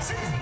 Six.